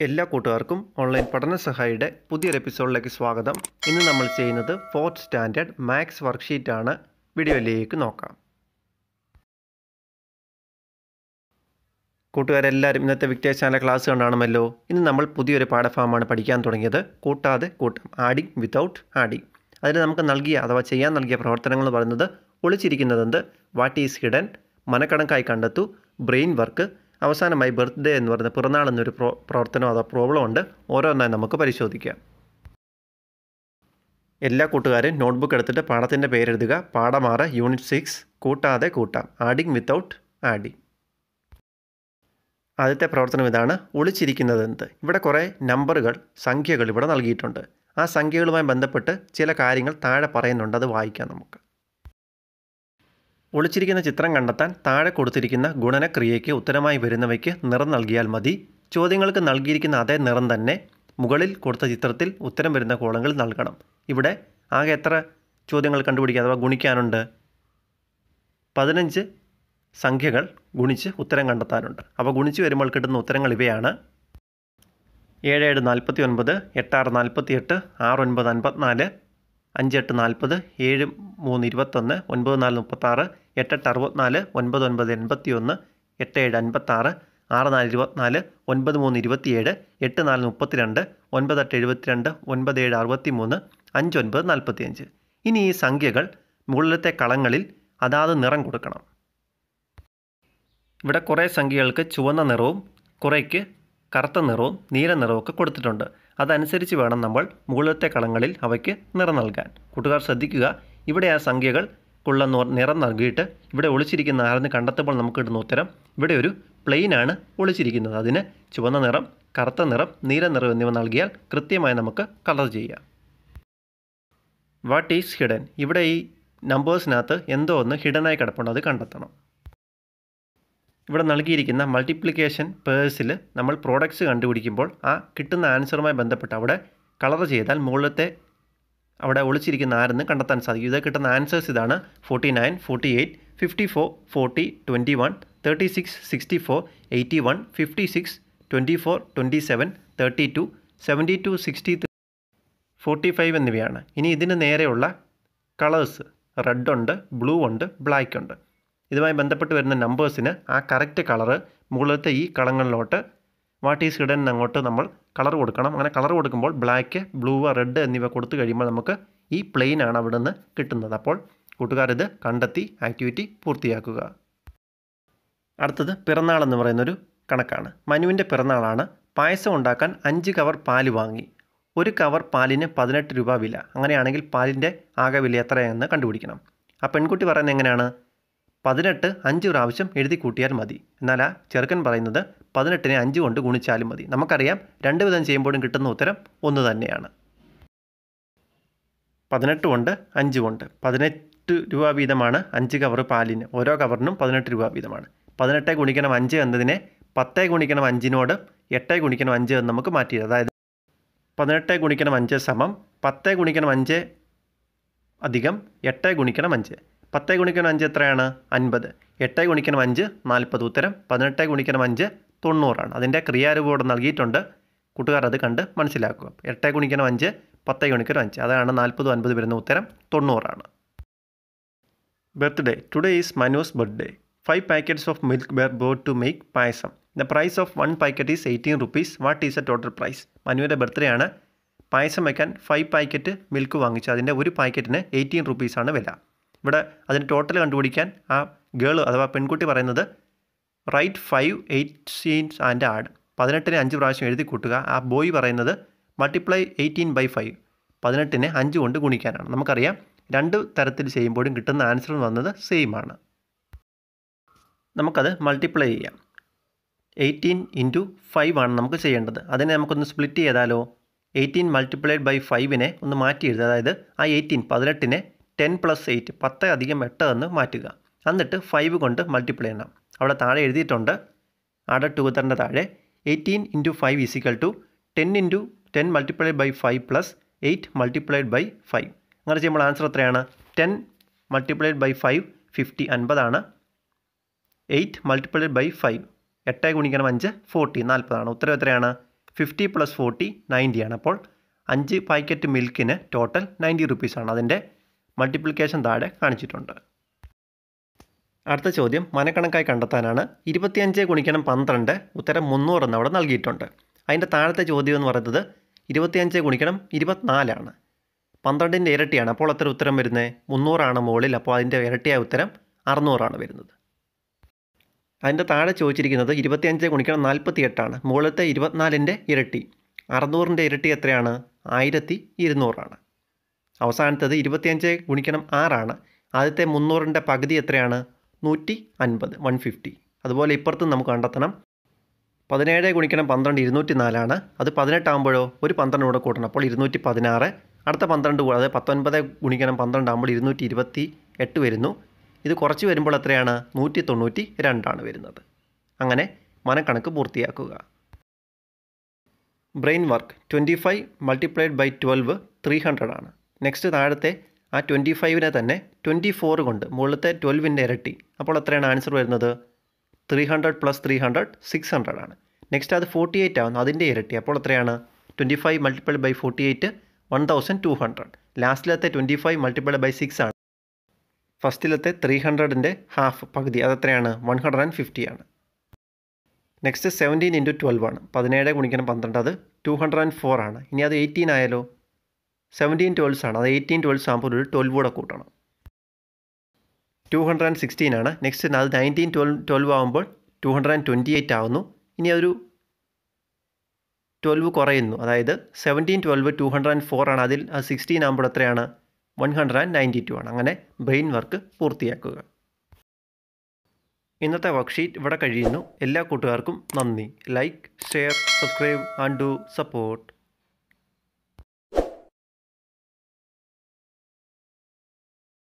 എല്ലാ കൂട്ടുകാർക്കും ഓൺലൈൻ പഠന സഹായിയുടെ പുതിയൊരു എപ്പിസോഡിലേക്ക് സ്വാഗതം. ഇന്ന് നമ്മൾ ചെയ്യുന്നത് ഫോർത്ത് സ്റ്റാൻഡേർഡ് മാത്സ് വർക്ക്ഷീറ്റ് ആണ്. വീഡിയോയിലേക്ക് നോക്കാം. കൂട്ടുകാരെല്ലാവരും ഇന്നത്തെ വിക്ടേഴ്സ് ചാനൽ ക്ലാസ് കണ്ടാണുമല്ലോ ഇന്ന് നമ്മൾ പുതിയൊരു പാഠഭാഗമാണ് പഠിക്കാൻ തുടങ്ങിയത്. കൂട്ടാതെ കൂട്ടം ആഡിങ് വിത്തൗട്ട് ആഡിങ് അതിന് നമുക്ക് നൽകിയ അഥവാ ചെയ്യാൻ നൽകിയ പ്രവർത്തനങ്ങൾ പറയുന്നത് ഒളിച്ചിരിക്കുന്നതെന്ത്? വാട്ട് ഈസ് ഹിഡൻ മനക്കണക്കായി കണ്ടെത്തു. ബ്രെയിൻ വർക്ക് അവസാനമായി ബർത്ത്ഡേ എന്ന് പറയുന്ന പിറന്നാൾ എന്നൊരു പ്രോ പ്രവർത്തനം അതോ പ്രോബ്ലം ഉണ്ട്. ഓരോന്നായി നമുക്ക് പരിശോധിക്കാം. എല്ലാ കൂട്ടുകാരും നോട്ട്ബുക്ക് എടുത്തിട്ട് പാഠത്തിന്റെ പേരെഴുതുക. പാഠമാറ് യൂണിറ്റ് സിക്സ് കൂട്ടാതെ കൂട്ടാം. ആഡിങ് വിത്തൗട്ട് ആഡിങ് ആദ്യത്തെ പ്രവർത്തനം ഇതാണ് ഒളിച്ചിരിക്കുന്നത് എന്ത് ഇവിടെ കുറേ നമ്പറുകൾ സംഖ്യകൾ ഇവിടെ നൽകിയിട്ടുണ്ട്. ആ സംഖ്യകളുമായി ബന്ധപ്പെട്ട് ചില കാര്യങ്ങൾ താഴെ പറയുന്നുണ്ട്. അത് വായിക്കാം നമുക്ക്. ഒളിച്ചിരിക്കുന്ന ചിത്രം കണ്ടെത്താൻ താഴെ കൊടുത്തിരിക്കുന്ന ഗുണനക്രിയയ്ക്ക് ഉത്തരമായി വരുന്നവയ്ക്ക് നിറം നൽകിയാൽ മതി. ചോദ്യങ്ങൾക്ക് നൽകിയിരിക്കുന്ന അതേ നിറം തന്നെ മുകളിൽ കൊടുത്ത ചിത്രത്തിൽ ഉത്തരം വരുന്ന കോളങ്ങളിൽ നൽകണം. ഇവിടെ ആകെ എത്ര ചോദ്യങ്ങൾ കണ്ടുപിടിക്കുക അഥവാ ഗുണിക്കാനുണ്ട്? പതിനഞ്ച് സംഖ്യകൾ ഗുണിച്ച് ഉത്തരം കണ്ടെത്താനുണ്ട്. അപ്പോൾ ഗുണിച്ച് വരുമ്പോൾ കിട്ടുന്ന ഉത്തരങ്ങൾ ഇവയാണ്. ഏഴ് ഏഴ് നാൽപ്പത്തി ഒൻപത് എട്ടാറ് നാൽപ്പത്തി എട്ട് ആറ് ഒൻപത് അൻപത്തിനാല് അഞ്ച് എട്ട് നാൽപ്പത് ഏഴ് മൂന്ന് ഇരുപത്തൊന്ന് ഒൻപത് നാല് മുപ്പത്താറ് എട്ടെട്ട് അറുപത്തിനാല് ഒൻപത് ഒൻപത് എൺപത്തി ഒന്ന് എട്ട് ഏഴ് അൻപത്താറ് ആറ് നാല് ഇരുപത്തിനാല് ഒൻപത് മൂന്ന് ഇരുപത്തിയേഴ് എട്ട് നാല് മുപ്പത്തിരണ്ട് ഒൻപത് എട്ട് എഴുപത്തിരണ്ട് ഒൻപത് ഏഴ് അറുപത്തി മൂന്ന് അഞ്ച് ഒൻപത് നാൽപ്പത്തിയഞ്ച് ഇനി ഈ സംഖ്യകൾ മുകളിലത്തെ കളങ്ങളിൽ അതാത് നിറം കൊടുക്കണം. ഇവിടെ കുറേ സംഖ്യകൾക്ക് ചുവന്ന നിറവും കുറേക്ക് കറുത്ത നിറവും നീല നിറവും ഒക്കെ കൊടുത്തിട്ടുണ്ട്. അതനുസരിച്ച് വേണം നമ്മൾ മുകളിലത്തെ കളങ്ങളിൽ അവയ്ക്ക് നിറം നൽകാൻ. കൂട്ടുകാർ ശ്രദ്ധിക്കുക ഇവിടെ ആ സംഖ്യകൾക്കുള്ള നിറം നൽകിയിട്ട് ഇവിടെ ഒളിച്ചിരിക്കുന്ന ആരെന്ന് കണ്ടെത്തുമ്പോൾ നമുക്ക് കിട്ടുന്ന ഉത്തരം ഇവിടെ ഒരു പ്ലെയിനാണ് ഒളിച്ചിരിക്കുന്നത്. അതിന് ചുവന്ന നിറം കറുത്ത നിറം നീല നിറം എന്നിവ നൽകിയാൽ കൃത്യമായി നമുക്ക് കളർ ചെയ്യാം. വാട്ട് ഈസ് ഹിഡൻ ഇവിടെ ഈ നമ്പേഴ്സിനകത്ത് എന്തോ ഒന്ന് ഹിഡനായി കിടപ്പുണ്ട്. അത് കണ്ടെത്തണം. ഇവിടെ നൽകിയിരിക്കുന്ന മൾട്ടിപ്ലിക്കേഷൻ പേഴ്സിൽ നമ്മൾ പ്രോഡക്ട്സ് കണ്ടുപിടിക്കുമ്പോൾ ആ കിട്ടുന്ന ആൻസറുമായി ബന്ധപ്പെട്ട് അവിടെ കളർ ചെയ്താൽ മുകളിലത്തെ അവിടെ ഒളിച്ചിരിക്കുന്ന ആരെന്ന് കണ്ടെത്താൻ സാധിക്കും. ഇത് കിട്ടുന്ന ആൻസേഴ്സ് ഇതാണ്. Forty nine forty eight fifty four forty twenty one thirty six sixty four eighty one fifty six twenty four twenty seven thirty two seventy two sixty three forty five എന്നിവയാണ്. ഇനി ഇതിന് നേരെയുള്ള കളേഴ്സ് റെഡ് ഉണ്ട് blue ഉണ്ട് black ഉണ്ട്. ഇതുമായി ബന്ധപ്പെട്ട് വരുന്ന നമ്പേഴ്സിന് ആ കറക്റ്റ് കളറ് മുകളിലത്തെ ഈ കളങ്ങളിലോട്ട് വാട്ട് ഈസ് ഹിഡൻ അങ്ങോട്ട് നമ്മൾ കളർ കൊടുക്കണം. അങ്ങനെ കളർ കൊടുക്കുമ്പോൾ ബ്ലാക്ക് ബ്ലൂ റെഡ് എന്നിവ കൊടുത്തു കഴിയുമ്പോൾ നമുക്ക് ഈ പ്ലെയിൻ ആണ് അവിടെ നിന്ന് കിട്ടുന്നത്. അപ്പോൾ കൂട്ടുകാർ ഇത് കണ്ടെത്തി ആക്ടിവിറ്റി പൂർത്തിയാക്കുക. അടുത്തത് പിറന്നാൾ എന്ന് പറയുന്നൊരു കണക്കാണ്. മനുവിന്റെ പിറന്നാളാണ്. പായസം ഉണ്ടാക്കാൻ അഞ്ച് കവർ പാൽ വാങ്ങി. ഒരു കവർ പാലിന് പതിനെട്ട് രൂപ വില. അങ്ങനെയാണെങ്കിൽ പാലിന്റെ ആകെ വില എത്രയെന്ന് കണ്ടുപിടിക്കണം. ആ പെൺകുട്ടി പറയുന്നത് എങ്ങനെയാണ്? പതിനെട്ട് അഞ്ച് പ്രാവശ്യം എഴുതി കൂട്ടിയാൽ മതി. എന്നാൽ ആ ചെറുക്കൻ പറയുന്നത് പതിനെട്ടിനെ അഞ്ച് കൊണ്ട് ഗുണിച്ചാലും മതി. നമുക്കറിയാം രണ്ട് വിധം ചെയ്യുമ്പോഴും കിട്ടുന്ന ഉത്തരം ഒന്ന് തന്നെയാണ്. പതിനെട്ട് കൊണ്ട് അഞ്ച് കൊണ്ട്. പതിനെട്ട് രൂപ വീതമാണ് അഞ്ച് കവർ പാലിന്. ഓരോ കവറിനും പതിനെട്ട് രൂപ വീതമാണ്. പതിനെട്ട് ഗുണിക്കണം അഞ്ച് എന്നതിനെ പത്ത് ഗുണിക്കണം അഞ്ചിനോട് എട്ട് ഗുണിക്കണം അഞ്ച് എന്ന് നമുക്ക് മാറ്റി അതായത് പതിനെട്ട് ഗുണിക്കണം അഞ്ച് സമം പത്ത് ഗുണിക്കണം അഞ്ച് അധികം എട്ട് ഗുണിക്കണം അഞ്ച്. പത്ത് ഗുണിക്കണം അഞ്ച് എത്രയാണ്? അൻപത്. എട്ട് ഗുണിക്കണം അഞ്ച് നാൽപ്പത് ഉത്തരം. പതിനെട്ട് ഗുണിക്കണം അഞ്ച് തൊണ്ണൂറാണ്. അതിന്റെ ക്രിയാരൂപം നൽകിയിട്ടുണ്ട്. കൂട്ടുകാർ അത് കണ്ട് മനസ്സിലാക്കുക. എട്ട് ഗുണിക്കണം അഞ്ച് പത്ത് ഗുണിക്കണം അഞ്ച്. അതാണ് നാൽപ്പതും അൻപത് വരുന്ന ഉത്തരം. തൊണ്ണൂറാണ്. Birthday. Today is Manu's birthday five packets of milk were bought to make payasam the price of one packet is eighteen rupees what is a total price മനുവിന്റെ ബർത്ത്ഡേ ആണ് പായസം വയ്ക്കാൻ ഫൈവ് പാക്കറ്റ് മിൽക്ക് വാങ്ങിച്ചു. അതിന്റെ ഒരു പാക്കറ്റിന് eighteen റുപ്പീസാണ് വില. ഇവിടെ അതിന് ടോട്ടൽ കണ്ടുപിടിക്കാൻ ആ ഗേൾ അഥവാ പെൺകുട്ടി പറയുന്നത് write five eighteens and add പതിനെട്ടിനെ അഞ്ച് പ്രാവശ്യം എഴുതി കൂട്ടുക. ആ ബോയ് പറയുന്നത് മൾട്ടിപ്ലൈ എയ്റ്റീൻ ബൈ ഫൈവ് പതിനെട്ടിനെ അഞ്ച് കൊണ്ട് ഗുണിക്കാനാണ്. നമുക്കറിയാം രണ്ട് തരത്തിൽ ചെയ്യുമ്പോഴും കിട്ടുന്ന ആൻസർ വന്നത് സെയിം ആണ്. നമുക്കത് മൾട്ടിപ്ലൈ ചെയ്യാം. എയ്റ്റീൻ ഇന്റു ഫൈവ് ആണ് നമുക്ക് ചെയ്യേണ്ടത്. അതിനെ നമുക്കൊന്ന് സ്പ്ലിറ്റ് ചെയ്താലോ? എയ്റ്റീൻ മൾട്ടിപ്ലൈഡ് ബൈ ഫൈവിനെ ഒന്ന് മാറ്റി എഴുതുക. അതായത് ആ എയ്റ്റീൻ പതിനെട്ടിനെ ടെൻ പ്ലസ് എയ്റ്റ് പത്ത് അധികം എട്ട് എന്ന് മാറ്റുക. എന്നിട്ട് ഫൈവ് കൊണ്ട് മൾട്ടിപ്ലൈ ചെയ്യണം. അവിടെ താഴെ എഴുതിയിട്ടുണ്ട്. ആടെ ടൂതറിന്റെ താഴെ eighteen into five is equal to ten into ten multiplied by five plus eight multiplied by five അങ്ങനെ ചെയ്യുമ്പോൾ ആൻസർ എത്രയാണ്? Ten multiplied by five fifty അൻപതാണ്. Eight multiplied by five എട്ട് ഗുണിക്കണം അഞ്ച് ഫോർട്ടി നാൽപ്പതാണ്. ഉത്തരം എത്രയാണ്? ഫിഫ്റ്റി പ്ലസ് ഫോർട്ടി നയന്റിയാണ് അപ്പോൾ അഞ്ച് പാക്കറ്റ് മിൽക്കിന് ടോട്ടൽ നയന്റി റുപ്പീസാണ് അതിന്റെ മൾട്ടിപ്ലിക്കേഷൻ താഴെ കാണിച്ചിട്ടുണ്ട്. അടുത്ത ചോദ്യം മനക്കണക്കായി കണ്ടെത്താനാണ് ഇരുപത്തിയഞ്ച് ഗുണിക്കണം പന്ത്രണ്ട് ഉത്തരം മുന്നൂറ് എന്ന് അവിടെ നൽകിയിട്ടുണ്ട്. അതിന്റെ താഴത്തെ ചോദ്യം എന്ന് പറയുന്നത് ഇരുപത്തിയഞ്ച് ഗുണിക്കണം ഇരുപത്തിനാലാണ് പന്ത്രണ്ടിന്റെ ഇരട്ടിയാണ്. അപ്പോൾ അത്ര ഉത്തരം വരുന്നത് മുന്നൂറാണ് മുകളിൽ. അപ്പോൾ അതിന്റെ ഇരട്ടിയായ ഉത്തരം അറുന്നൂറാണ് വരുന്നത്. അതിന്റെ താഴെ ചോദിച്ചിരിക്കുന്നത് ഇരുപത്തിയഞ്ച് ഗുണിക്കണം നാൽപ്പത്തി എട്ടാണ് മുകളിലത്തെ ഇരുപത്തിനാലിന്റെ ഇരട്ടി അറുന്നൂറിന്റെ ഇരട്ടി എത്രയാണ്? ആയിരത്തി ഇരുന്നൂറാണ്. അവസാനത്തത് ഇരുപത്തിയഞ്ച് ഗുണിക്കണം ആറാണ്. ആദ്യത്തെ മുന്നൂറിന്റെ പകുതി എത്രയാണ്? നൂറ്റി അൻപത് വൺ ഫിഫ്റ്റി. അതുപോലെ ഇപ്പുറത്തും നമുക്ക് കണ്ടെത്തണം. പതിനേഴ് ഗുണിക്കണം പന്ത്രണ്ട് ഇരുന്നൂറ്റി നാലാണ് അത് പതിനെട്ടാകുമ്പോഴോ ഒരു പന്ത്രണ്ട് കൂടെ കൂട്ടണം. അപ്പോൾ ഇരുന്നൂറ്റി പതിനാറ് അടുത്ത പന്ത്രണ്ട് കൂടാതെ പത്തൊൻപത് ഗുണിക്കണം പന്ത്രണ്ട് ആകുമ്പോൾ ഇരുന്നൂറ്റി ഇരുപത്തി എട്ട് വരുന്നു. ഇത് കുറച്ച് വരുമ്പോൾ എത്രയാണ്? നൂറ്റി തൊണ്ണൂറ്റി രണ്ടാണ് വരുന്നത്. അങ്ങനെ മനക്കണക്ക് പൂർത്തിയാക്കുക. Brain work twenty five multiplied by twelve three hundred ആണ് നെക്സ്റ്റ് താഴത്തെ ആ ട്വന്റി ഫൈവിനെ തന്നെ ട്വന്റി ഫോർ കൊണ്ട് മുകളിലത്തെ ട്വൽവിന്റെ ഇരട്ടി. അപ്പോൾ എത്രയാണ് ആൻസർ വരുന്നത്? Three hundred plus three hundred six hundred ആണ്. നെക്സ്റ്റ് അത് ഫോർട്ടി എയ്റ്റ് ആവുന്നു അതിന്റെ ഇരട്ടി. അപ്പോൾ എത്രയാണ്? Twenty five multiple by forty eight one thousand two hundred ലാസ്റ്റിലത്തെ twenty five multiple by six ആണ് ഫസ്റ്റിലത്തെ ത്രീ ഹൺഡ്രഡിന്റെ ഹാഫ് പകുതി അതെത്രയാണ് വൺ ഹൺഡ്രഡ് ആൻഡ് ഫിഫ്റ്റി ആണ്. നെക്സ്റ്റ് സെവന്റീൻ ഇന്റു ട്വൽവ് ആണ്. പതിനേഴ് ഗുണിക്കണം പന്ത്രണ്ട് അത് ടു ഹൺഡ്രഡ് ആൻഡ് ഫോർ ആണ്. ഇനി അത് എയ്റ്റീൻ ആയാലോ? സെവന്റീൻ ട്വൽവ്സ് ആണ്. അത് എയ്റ്റീൻ ട്വൽവ്സ് ആകുമ്പോൾ ഒരു ട്വൽവ് കൂടെ കൂട്ടണം. ടു ഹൺഡ്രഡ് ആൻഡ് സിക്സ്റ്റീൻ ആണ് നെക്സ്റ്റ് അത് നയന്റീൻ ട്വൽവ് ട്വൽവ് ആകുമ്പോൾ two hundred and twenty eight ആകുന്നു ഇനി അതൊരു ട്വൽവ് കുറയുന്നു. അതായത് seventeen twelve two hundred and four ആണ്. അതിൽ അത് സിക്സ്റ്റീൻ ആകുമ്പോൾ എത്രയാണ്? One hundred and ninety two ആണ്. അങ്ങനെ ബ്രെയിൻ വർക്ക് പൂർത്തിയാക്കുക. ഇന്നത്തെ വർക്ക്ഷീറ്റ് ഇവിടെ കഴിയുന്നു. എല്ലാ കൂട്ടുകാർക്കും നന്ദി. Like share subscribe and do support